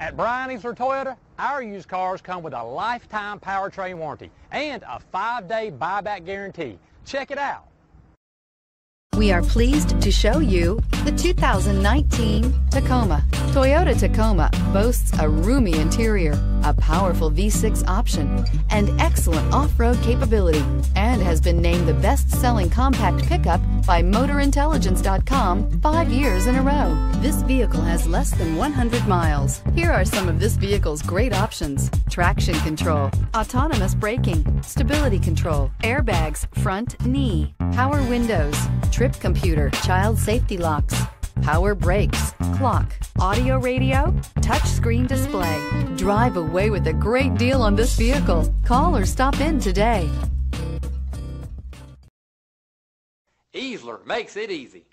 At Bryan Easler Toyota, our used cars come with a lifetime powertrain warranty and a five-day buyback guarantee. Check it out. We are pleased to show you the 2019 Tacoma. Toyota Tacoma boasts a roomy interior, a powerful V6 option, and excellent off-road capability, and has been named the best-selling compact pickup by MotorIntelligence.com five years in a row. This vehicle has less than 100 miles. Here are some of this vehicle's great options. Traction control, autonomous braking, stability control, airbags, front knee, power windows, trip computer, child safety locks, power brakes, clock, audio radio, touchscreen display. Drive away with a great deal on this vehicle. Call or stop in today. Easler makes it easy.